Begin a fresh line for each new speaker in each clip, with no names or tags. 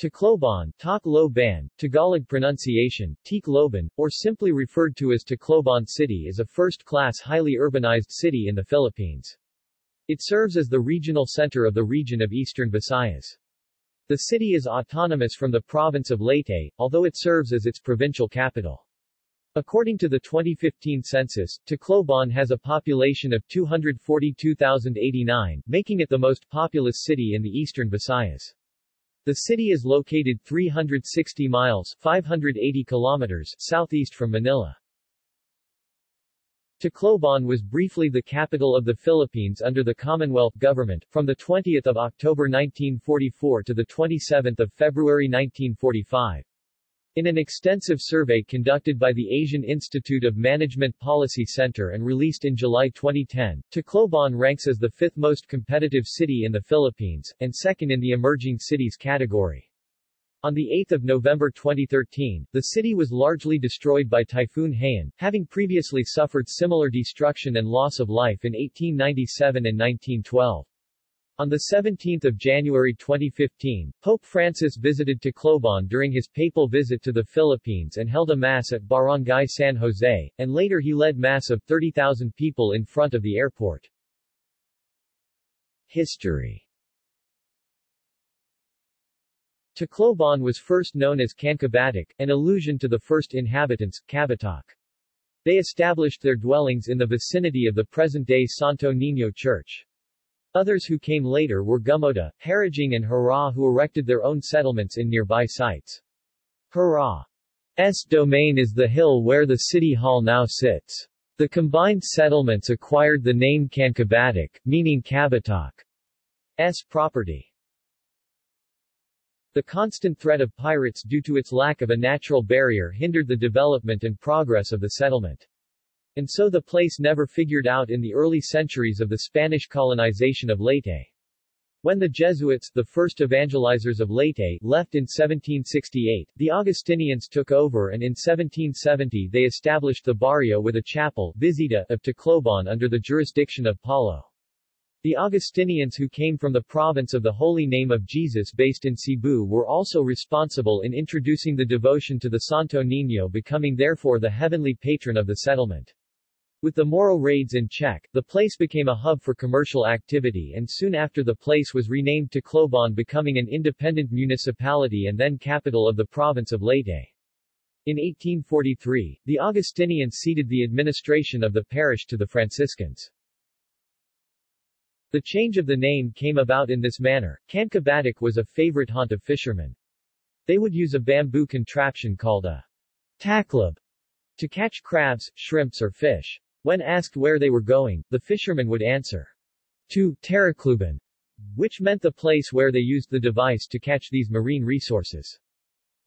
Tacloban, Tacloban, Tagalog pronunciation, Tacloban, or simply referred to as Tacloban City is a first-class highly urbanized city in the Philippines. It serves as the regional center of the region of Eastern Visayas. The city is autonomous from the province of Leyte, although it serves as its provincial capital. According to the 2015 census, Tacloban has a population of 242,089, making it the most populous city in the eastern Visayas. The city is located 360 miles 580 kilometers southeast from Manila. Tacloban was briefly the capital of the Philippines under the Commonwealth government, from 20 October 1944 to 27 February 1945. In an extensive survey conducted by the Asian Institute of Management Policy Center and released in July 2010, Tacloban ranks as the fifth most competitive city in the Philippines, and second in the emerging cities category. On 8 November 2013, the city was largely destroyed by Typhoon Haiyan, having previously suffered similar destruction and loss of life in 1897 and 1912. On 17 January 2015, Pope Francis visited Tacloban during his papal visit to the Philippines and held a mass at Barangay San Jose, and later he led mass of 30,000 people in front of the airport. History Tacloban was first known as Kankabatok, an allusion to the first inhabitants, Kabatok. They established their dwellings in the vicinity of the present-day Santo Niño Church. Others who came later were Gumoda, Harajing and Hara who erected their own settlements in nearby sites. Hara's domain is the hill where the city hall now sits. The combined settlements acquired the name Kankabatok, meaning Kabatok's property. The constant threat of pirates due to its lack of a natural barrier hindered the development and progress of the settlement. And so the place never figured out in the early centuries of the Spanish colonization of Leyte. When the Jesuits, the first evangelizers of Leyte, left in 1768, the Augustinians took over and in 1770 they established the barrio with a chapel Visita of Tacloban under the jurisdiction of Palo. The Augustinians who came from the province of the Holy Name of Jesus based in Cebu were also responsible in introducing the devotion to the Santo Niño becoming therefore the heavenly patron of the settlement. With the Moro raids in check, the place became a hub for commercial activity and soon after the place was renamed to Tacloban becoming an independent municipality and then capital of the province of Leyte. In 1843, the Augustinians ceded the administration of the parish to the Franciscans. The change of the name came about in this manner. Kankabatok was a favorite haunt of fishermen. They would use a bamboo contraption called a taclob to catch crabs, shrimps or fish. When asked where they were going, the fishermen would answer, to Taracluban, which meant the place where they used the device to catch these marine resources.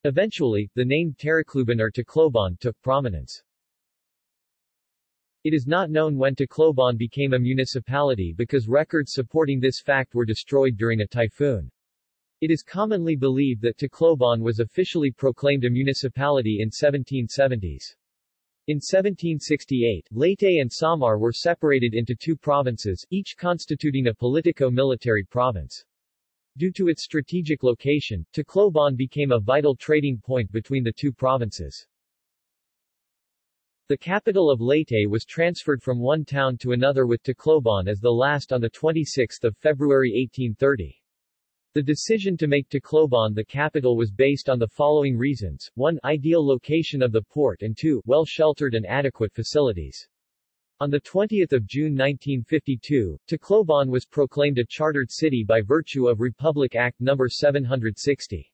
Eventually, the name Taracluban or Tacloban took prominence. It is not known when Tacloban became a municipality because records supporting this fact were destroyed during a typhoon. It is commonly believed that Tacloban was officially proclaimed a municipality in 1770s. In 1768, Leyte and Samar were separated into two provinces, each constituting a politico-military province. Due to its strategic location, Tacloban became a vital trading point between the two provinces. The capital of Leyte was transferred from one town to another with Tacloban as the last on 26 February 1830. The decision to make Tacloban the capital was based on the following reasons, 1. Ideal location of the port and 2. Well-sheltered and adequate facilities. On 20 June 1952, Tacloban was proclaimed a chartered city by virtue of Republic Act No. 760.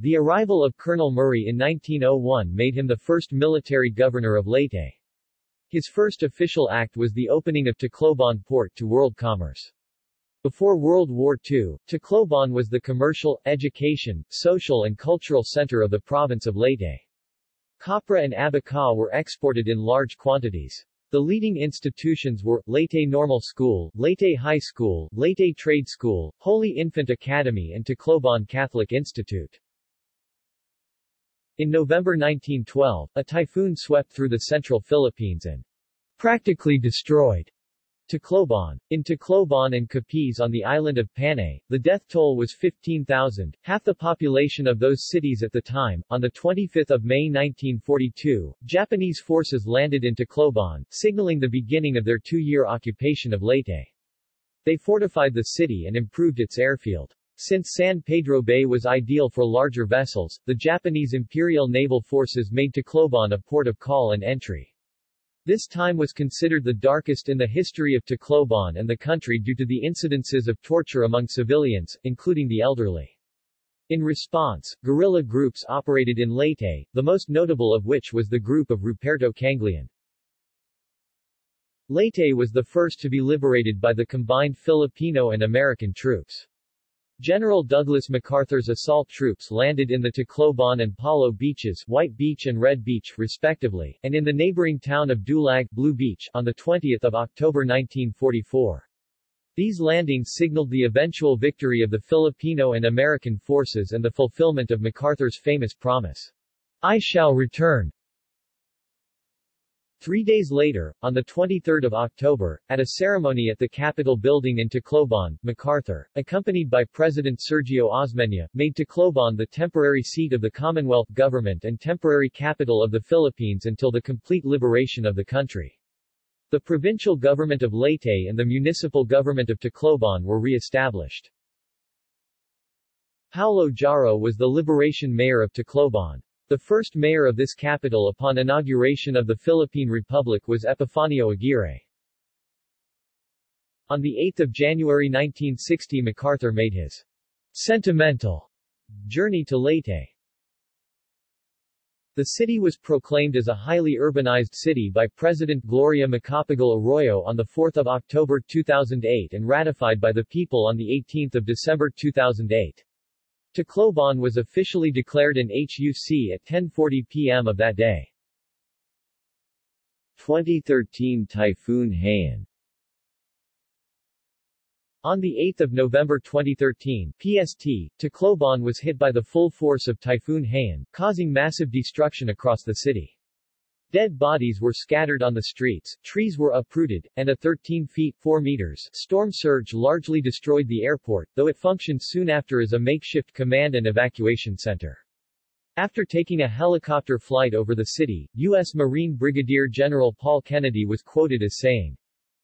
The arrival of Colonel Murray in 1901 made him the first military governor of Leyte. His first official act was the opening of Tacloban port to world commerce. Before World War II, Tacloban was the commercial, education, social and cultural center of the province of Leyte. Copra and abaca were exported in large quantities. The leading institutions were, Leyte Normal School, Leyte High School, Leyte Trade School, Holy Infant Academy and Tacloban Catholic Institute. In November 1912, a typhoon swept through the central Philippines and practically destroyed Tacloban. In Tacloban and Capiz on the island of Panay, the death toll was 15,000, half the population of those cities at the time. On 25 May 1942, Japanese forces landed in Tacloban, signaling the beginning of their two-year occupation of Leyte. They fortified the city and improved its airfield. Since San Pedro Bay was ideal for larger vessels, the Japanese Imperial Naval Forces made Tacloban a port of call and entry. This time was considered the darkest in the history of Tacloban and the country due to the incidences of torture among civilians, including the elderly. In response, guerrilla groups operated in Leyte, the most notable of which was the group of Ruperto Kangleon. Leyte was the first to be liberated by the combined Filipino and American troops. General Douglas MacArthur's assault troops landed in the Tacloban and Palo beaches White Beach and Red Beach, respectively, and in the neighboring town of Dulag Blue Beach, on 20 October 1944. These landings signaled the eventual victory of the Filipino and American forces and the fulfillment of MacArthur's famous promise. I shall return, Three days later, on 23 October, at a ceremony at the Capitol building in Tacloban, MacArthur, accompanied by President Sergio Osmeña, made Tacloban the temporary seat of the Commonwealth government and temporary capital of the Philippines until the complete liberation of the country. The provincial government of Leyte and the municipal government of Tacloban were re-established. Paulo Jaro was the liberation mayor of Tacloban. The first mayor of this capital upon inauguration of the Philippine Republic was Epifanio Aguirre. On 8 January 1960 MacArthur made his sentimental journey to Leyte. The city was proclaimed as a highly urbanized city by President Gloria Macapagal Arroyo on 4 October 2008 and ratified by the people on 18 December 2008. Tacloban was officially declared an HUC at 10.40 p.m. of that day. 2013 Typhoon Haiyan on 8 November 2013, PST, Tacloban was hit by the full force of Typhoon Haiyan, causing massive destruction across the city. Dead bodies were scattered on the streets, trees were uprooted, and a 13 feet 4 meters storm surge largely destroyed the airport, though it functioned soon after as a makeshift command and evacuation center. After taking a helicopter flight over the city, U.S. Marine Brigadier General Paul Kennedy was quoted as saying,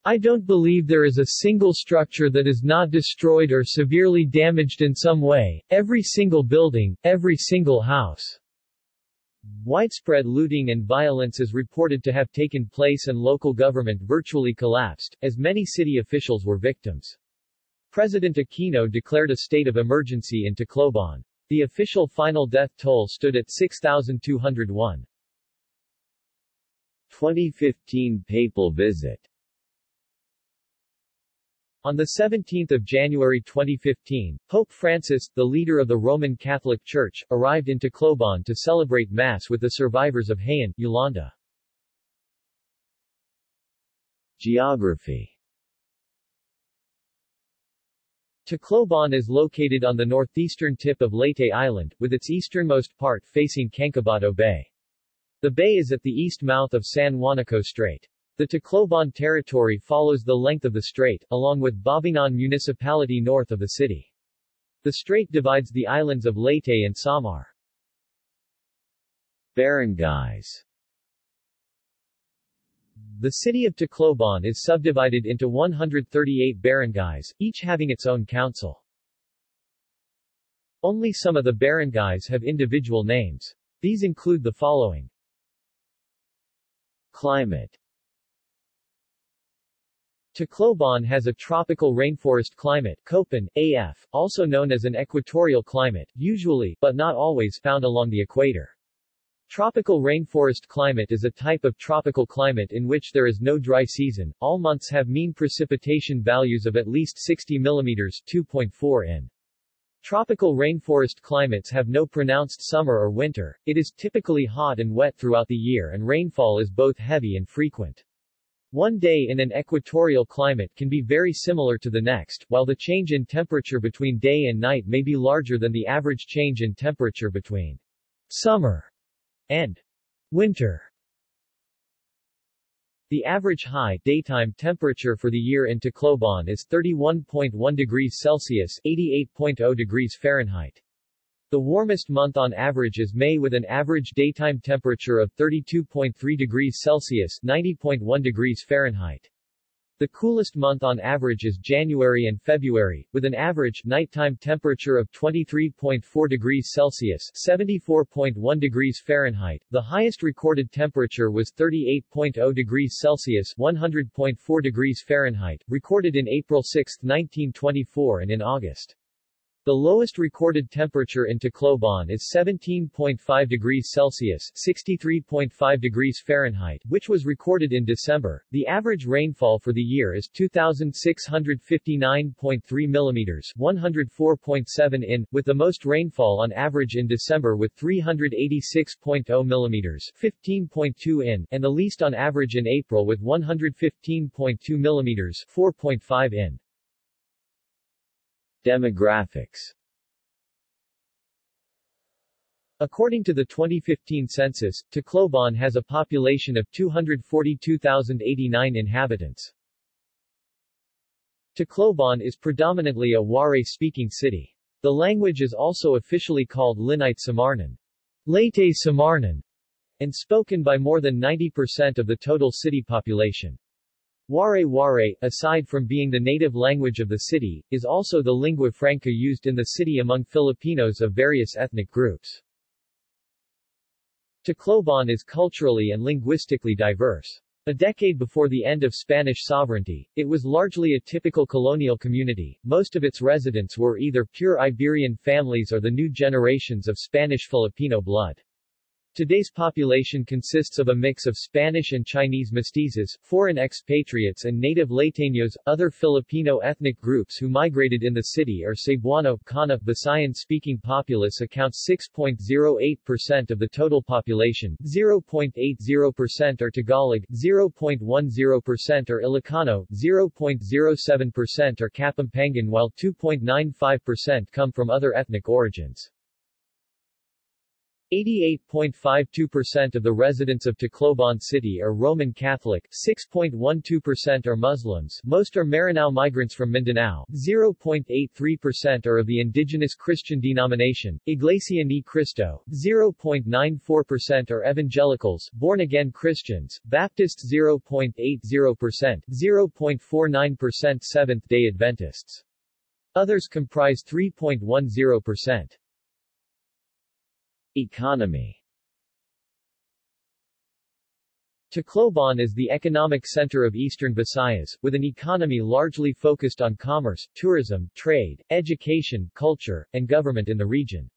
I don't believe there is a single structure that is not destroyed or severely damaged in some way, every single building, every single house. Widespread looting and violence is reported to have taken place and local government virtually collapsed, as many city officials were victims. President Aquino declared a state of emergency in Tacloban. The official final death toll stood at 6,201. 2015 papal visit on 17 January 2015, Pope Francis, the leader of the Roman Catholic Church, arrived in Tacloban to celebrate Mass with the survivors of Haiyan, Yolanda. Geography Tacloban is located on the northeastern tip of Leyte Island, with its easternmost part facing Cancabato Bay. The bay is at the east mouth of San Juanico Strait. The Tacloban territory follows the length of the strait, along with Babatngon municipality north of the city. The strait divides the islands of Leyte and Samar. Barangays The city of Tacloban is subdivided into 138 barangays, each having its own council. Only some of the barangays have individual names. These include the following. Climate Tacloban has a tropical rainforest climate Köppen, AF, also known as an equatorial climate, usually, but not always, found along the equator. Tropical rainforest climate is a type of tropical climate in which there is no dry season. All months have mean precipitation values of at least 60 mm 2.4 in. Tropical rainforest climates have no pronounced summer or winter. It is typically hot and wet throughout the year and rainfall is both heavy and frequent. One day in an equatorial climate can be very similar to the next, while the change in temperature between day and night may be larger than the average change in temperature between summer and winter. The average high daytime temperature for the year in Tacloban is 31.1 degrees Celsius 88.0 degrees Fahrenheit. The warmest month on average is May with an average daytime temperature of 32.3 degrees Celsius 90.1 degrees Fahrenheit. The coolest month on average is January and February, with an average nighttime temperature of 23.4 degrees Celsius 74.1 degrees Fahrenheit. The highest recorded temperature was 38.0 degrees Celsius 100.4 degrees Fahrenheit, recorded in April 6, 1924 and in August. The lowest recorded temperature in Tacloban is 17.5 degrees Celsius 63.5 degrees Fahrenheit, which was recorded in December. The average rainfall for the year is 2,659.3 millimeters 104.7 in, with the most rainfall on average in December with 386.0 millimeters 15.2 in, and the least on average in April with 115.2 millimeters 4.5 in. Demographics According to the 2015 census, Tacloban has a population of 242,089 inhabitants. Tacloban is predominantly a Waray-speaking city. The language is also officially called Linite Samarnan, Leyte Samarnan, and spoken by more than 90% of the total city population. Waray-Waray, aside from being the native language of the city, is also the lingua franca used in the city among Filipinos of various ethnic groups. Tacloban is culturally and linguistically diverse. A decade before the end of Spanish sovereignty, it was largely a typical colonial community. Most of its residents were either pure Iberian families or the new generations of Spanish-Filipino blood. Today's population consists of a mix of Spanish and Chinese mestizos, foreign expatriates and native Leyteños. Other Filipino ethnic groups who migrated in the city are Cebuano, Kana, Visayan-speaking populace accounts 6.08% of the total population, 0.80% are Tagalog, 0.10% are Ilocano, 0.07% are Kapampangan while 2.95% come from other ethnic origins. 88.52% of the residents of Tacloban City are Roman Catholic, 6.12% are Muslims, most are Maranao migrants from Mindanao, 0.83% are of the indigenous Christian denomination, Iglesia Ni Cristo, 0.94% are evangelicals, born-again Christians, Baptists 0.80%, 0.49% Seventh-day Adventists. Others comprise 3.10%. Economy Tacloban is the economic center of eastern Visayas, with an economy largely focused on commerce, tourism, trade, education, culture, and government in the region.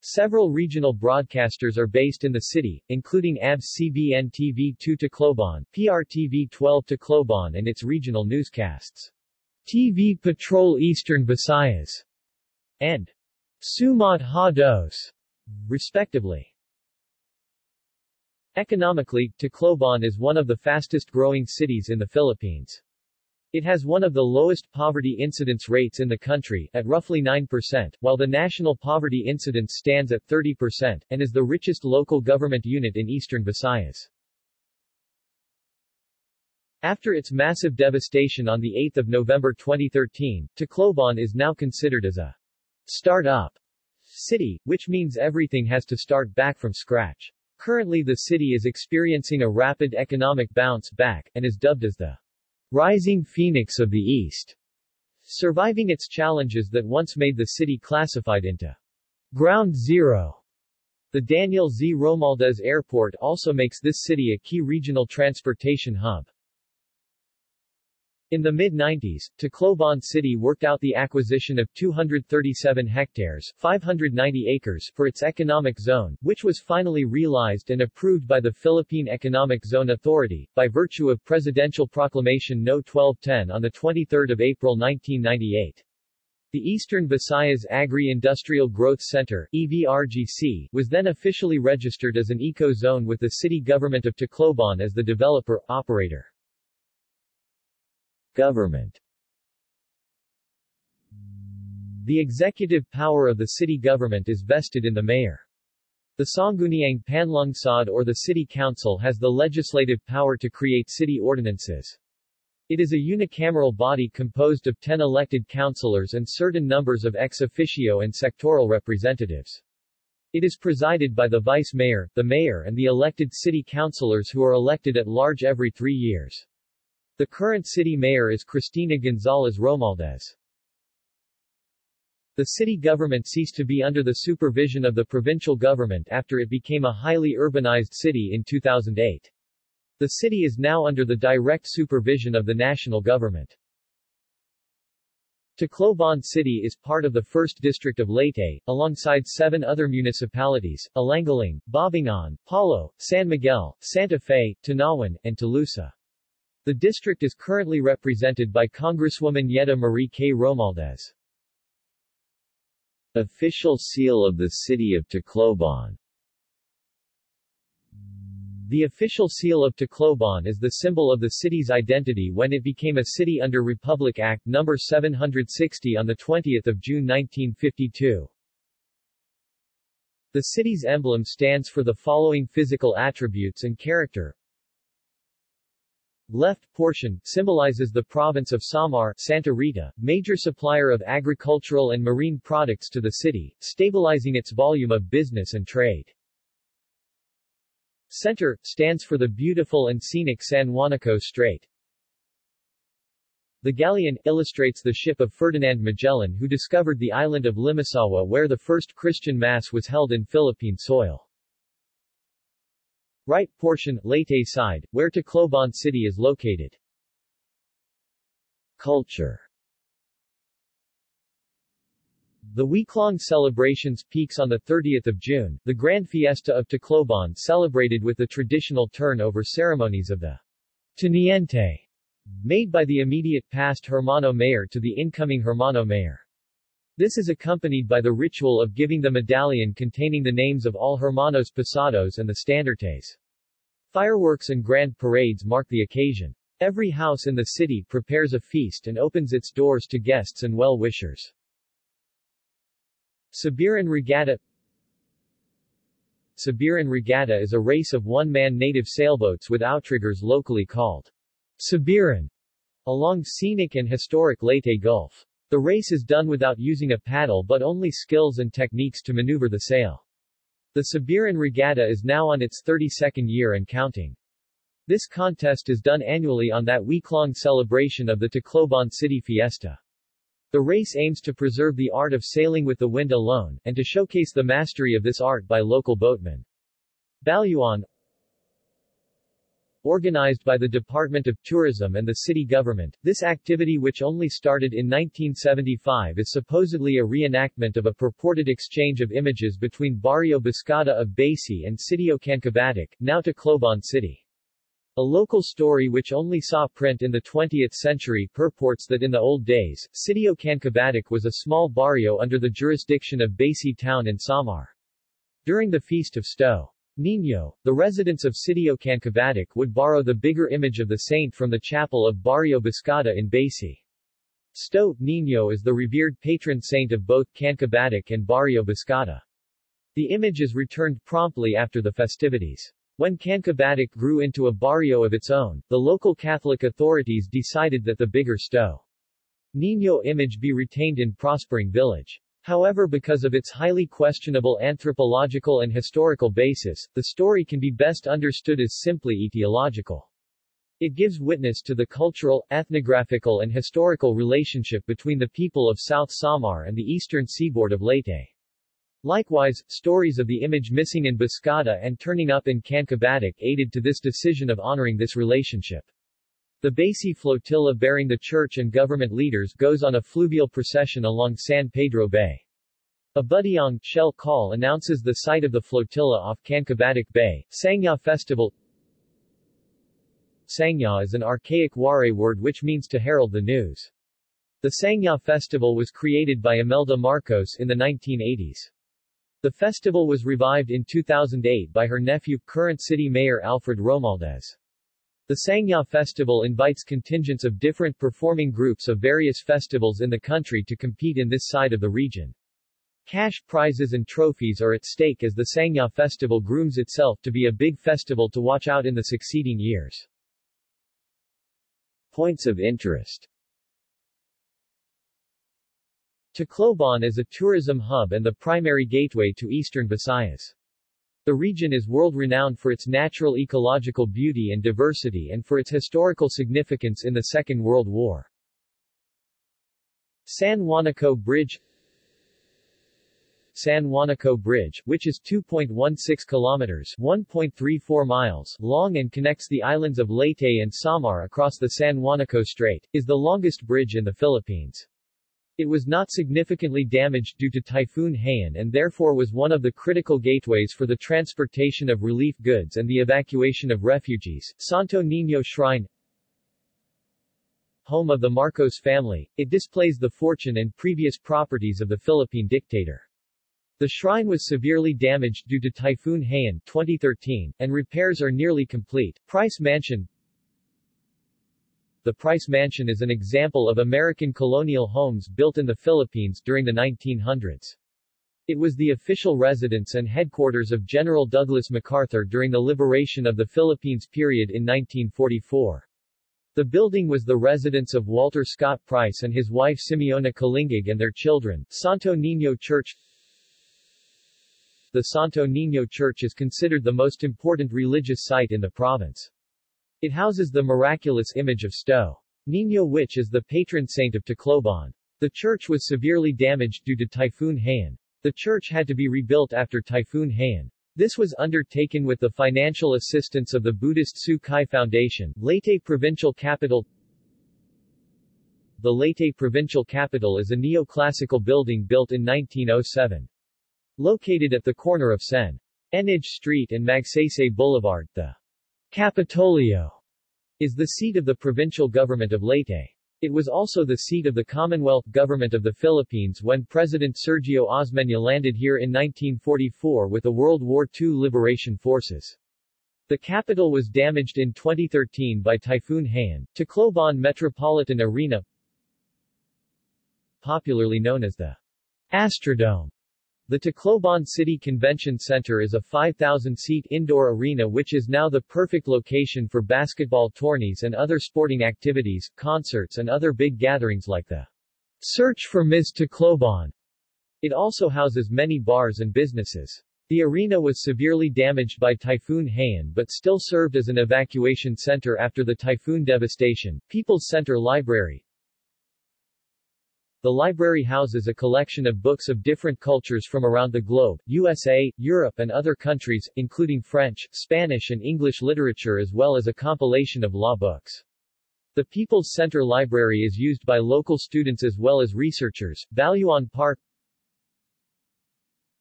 Several regional broadcasters are based in the city, including ABS-CBN TV2 Tacloban, PRTV 12 Tacloban and its regional newscasts. TV Patrol Eastern Visayas and Sumat Ha-Dos respectively. Economically, Tacloban is one of the fastest-growing cities in the Philippines. It has one of the lowest poverty incidence rates in the country, at roughly 9%, while the national poverty incidence stands at 30%, and is the richest local government unit in eastern Visayas. After its massive devastation on 8 November 2013, Tacloban is now considered as a start-up city, which means everything has to start back from scratch. Currently the city is experiencing a rapid economic bounce back, and is dubbed as the rising phoenix of the East, surviving its challenges that once made the city classified into ground zero. The Daniel Z. Romualdez Airport also makes this city a key regional transportation hub. In the mid-90s, Tacloban City worked out the acquisition of 237 hectares 590 acres for its economic zone, which was finally realized and approved by the Philippine Economic Zone Authority, by virtue of Presidential Proclamation No. 1210 on 23 April 1998. The Eastern Visayas Agri-Industrial Growth Center EVRGC, was then officially registered as an eco-zone with the city government of Tacloban as the developer-operator. Government The executive power of the city government is vested in the mayor. The Sangguniang Panlungsod or the City Council has the legislative power to create city ordinances. It is a unicameral body composed of 10 elected councillors and certain numbers of ex officio and sectoral representatives. It is presided by the vice mayor, the mayor and the elected city councillors who are elected at large every three years. The current city mayor is Cristina Gonzalez Romualdez. The city government ceased to be under the supervision of the provincial government after it became a highly urbanized city in 2008. The city is now under the direct supervision of the national government. Tacloban City is part of the 1st District of Leyte, alongside seven other municipalities, Alangalang, Babatngon, Palo, San Miguel, Santa Fe, Tanawan, and Tolosa. The district is currently represented by Congresswoman Yedda Marie K. Romualdez. Official seal of the City of Tacloban The official seal of Tacloban is the symbol of the city's identity when it became a city under Republic Act No. 760 on 20 June 1952. The city's emblem stands for the following physical attributes and character, Left portion, symbolizes the province of Samar Santa Rita, major supplier of agricultural and marine products to the city, stabilizing its volume of business and trade. Center, stands for the beautiful and scenic San Juanico Strait. The galleon, illustrates the ship of Ferdinand Magellan who discovered the island of Limasawa where the first Christian Mass was held in Philippine soil. Right portion, Leyte side, where Tacloban City is located. Culture The week-long celebrations peaks on 30 June, the Grand Fiesta of Tacloban celebrated with the traditional turn-over ceremonies of the Teniente, made by the immediate past Hermano Mayor to the incoming Hermano Mayor. This is accompanied by the ritual of giving the medallion containing the names of all Hermanos Pasados and the Standartes. Fireworks and grand parades mark the occasion. Every house in the city prepares a feast and opens its doors to guests and well-wishers. Sabiran Regatta Sabiran Regatta is a race of one-man native sailboats with outriggers locally called Sabiran along scenic and historic Leyte Gulf. The race is done without using a paddle but only skills and techniques to maneuver the sail. The Sabiran Regatta is now on its 32nd year and counting. This contest is done annually on that week-long celebration of the Tacloban City Fiesta. The race aims to preserve the art of sailing with the wind alone, and to showcase the mastery of this art by local boatmen. Balyuan Organized by the Department of Tourism and the city government, this activity which only started in 1975 is supposedly a reenactment of a purported exchange of images between Barrio Buscada of Basey and Sitio Kankabatok, now Tacloban City. A local story which only saw print in the 20th century purports that in the old days, Sitio Kankabatok was a small barrio under the jurisdiction of Basey town in Samar. During the Feast of Sto. Niño, the residents of Sitio Kankabatok would borrow the bigger image of the saint from the chapel of Barrio Buscada in Basey. Sto. Niño is the revered patron saint of both Kankabatok and Barrio Buscada. The image is returned promptly after the festivities. When Kankabatok grew into a barrio of its own, the local Catholic authorities decided that the bigger Sto. Niño image be retained in prospering village. However because of its highly questionable anthropological and historical basis, the story can be best understood as simply etiological. It gives witness to the cultural, ethnographical and historical relationship between the people of South Samar and the eastern seaboard of Leyte. Likewise, stories of the image missing in Buscada and turning up in Kankabatok aided to this decision of honoring this relationship. The Basey flotilla bearing the church and government leaders goes on a fluvial procession along San Pedro Bay. A Budiong shell call announces the site of the flotilla off Cancabato Bay. Sangya Festival Sangya is an archaic Waray word which means to herald the news. The Sangya Festival was created by Imelda Marcos in the 1980s. The festival was revived in 2008 by her nephew, current city mayor Alfred Romualdez. The Sangya Festival invites contingents of different performing groups of various festivals in the country to compete in this side of the region. Cash prizes and trophies are at stake as the Sangya festival grooms itself to be a big festival to watch out in the succeeding years. Points of interest Tacloban is a tourism hub and the primary gateway to eastern Visayas. The region is world-renowned for its natural ecological beauty and diversity and for its historical significance in the Second World War. San Juanico Bridge San Juanico Bridge, which is 2.16 kilometers 1.34 miles long and connects the islands of Leyte and Samar across the San Juanico Strait, is the longest bridge in the Philippines. It was not significantly damaged due to Typhoon Haiyan and therefore was one of the critical gateways for the transportation of relief goods and the evacuation of refugees. Santo Niño Shrine Home of the Marcos family, it displays the fortune and previous properties of the Philippine dictator. The shrine was severely damaged due to Typhoon Haiyan 2013, and repairs are nearly complete. Price Mansion The Price Mansion is an example of American colonial homes built in the Philippines during the 1900s. It was the official residence and headquarters of General Douglas MacArthur during the liberation of the Philippines period in 1944. The building was the residence of Walter Scott Price and his wife Simeona Kalingig and their children. Santo Niño Church the Santo Niño Church is considered the most important religious site in the province. It houses the miraculous image of Sto. Niño which is the patron saint of Tacloban. The church was severely damaged due to Typhoon Haiyan. The church had to be rebuilt after Typhoon Haiyan. This was undertaken with the financial assistance of the Buddhist Tzu Chi Foundation, Leyte Provincial Capitol The Leyte Provincial Capitol is a neoclassical building built in 1907. Located at the corner of Sen. Enage Street and Magsaysay Boulevard, the Capitolio is the seat of the provincial government of Leyte. It was also the seat of the Commonwealth Government of the Philippines when President Sergio Osmeña landed here in 1944 with the World War II Liberation Forces. The capitol was damaged in 2013 by Typhoon Haiyan. Tacloban Metropolitan Arena popularly known as the Astrodome the Tacloban City Convention Center is a 5,000-seat indoor arena which is now the perfect location for basketball tourneys and other sporting activities, concerts and other big gatherings like the Search for Ms. Tacloban. It also houses many bars and businesses. The arena was severely damaged by Typhoon Haiyan but still served as an evacuation center after the typhoon devastation. People's Center Library, the library houses a collection of books of different cultures from around the globe, USA, Europe and other countries, including French, Spanish and English literature as well as a compilation of law books. The People's Center Library is used by local students as well as researchers. Balyuan Park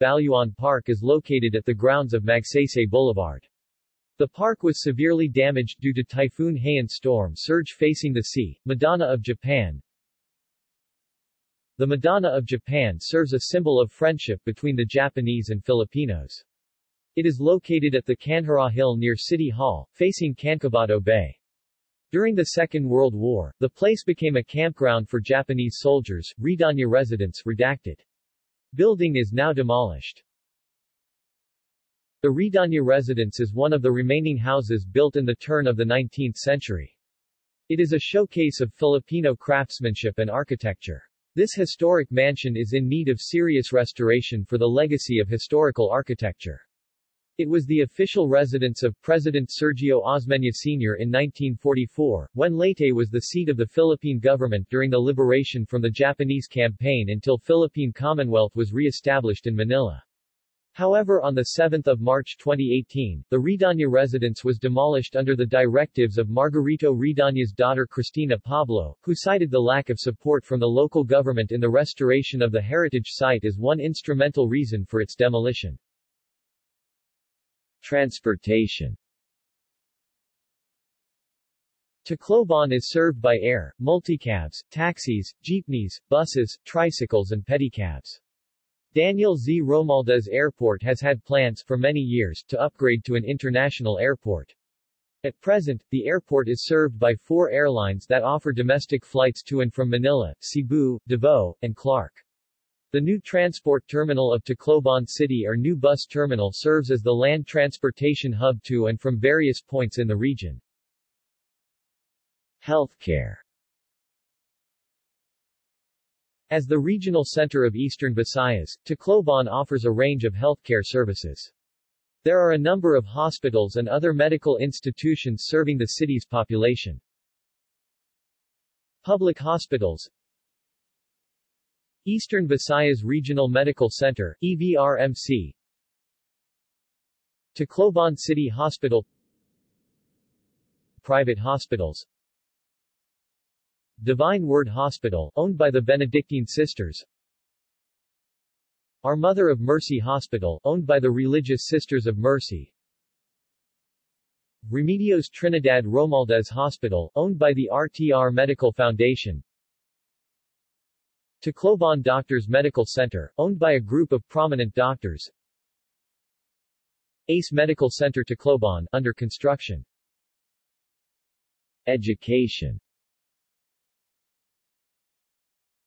Balyuan Park is located at the grounds of Magsaysay Boulevard. The park was severely damaged due to Typhoon Haiyan storm surge facing the sea. Madonna of Japan, the Madonna of Japan serves a symbol of friendship between the Japanese and Filipinos. It is located at the Kanhuraw Hill near City Hall, facing Cancabato Bay. During the Second World War, the place became a campground for Japanese soldiers, Redoña residents redacted. Building is now demolished. The Redoña residence is one of the remaining houses built in the turn of the 19th century. It is a showcase of Filipino craftsmanship and architecture. This historic mansion is in need of serious restoration for the legacy of historical architecture. It was the official residence of President Sergio Osmeña Sr. in 1944, when Leyte was the seat of the Philippine government during the liberation from the Japanese campaign until Philippine Commonwealth was re-established in Manila. However on 7 March 2018, the Redoña residence was demolished under the directives of Margarito Redoña's daughter Cristina Pablo, who cited the lack of support from the local government in the restoration of the heritage site as one instrumental reason for its demolition. Transportation Tacloban is served by air, multicabs, taxis, jeepneys, buses, tricycles and pedicabs. Daniel Z. Romualdez Airport has had plans, for many years, to upgrade to an international airport. At present, the airport is served by four airlines that offer domestic flights to and from Manila, Cebu, Davao, and Clark. The new transport terminal of Tacloban City or new bus terminal serves as the land transportation hub to and from various points in the region. Healthcare As the regional center of eastern Visayas, Tacloban offers a range of healthcare services. There are a number of hospitals and other medical institutions serving the city's population. Public hospitals Eastern Visayas Regional Medical Center, EVRMC Tacloban City Hospital Private hospitals Divine Word Hospital, owned by the Benedictine Sisters Our Mother of Mercy Hospital, owned by the Religious Sisters of Mercy Remedios Trinidad Romualdez Hospital, owned by the RTR Medical Foundation Tacloban Doctors Medical Center, owned by a group of prominent doctors. ACE Medical Center Tacloban, under construction. Education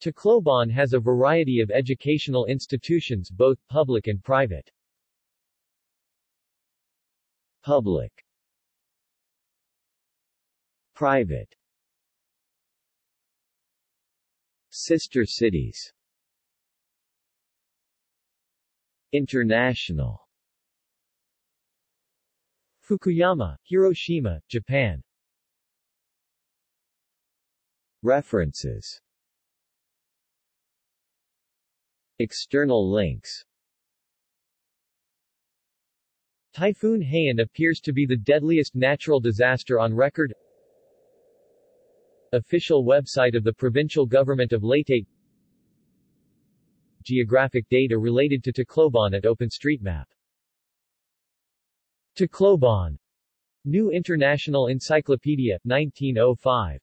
Tacloban has a variety of educational institutions both public and private. Public. Private. Sister cities. International. Fukuyama, Hiroshima, Japan. References External links. Typhoon Haiyan appears to be the deadliest natural disaster on record. Official website of the provincial government of Leyte. Geographic data related to Tacloban at OpenStreetMap. Tacloban. New International Encyclopedia, 1905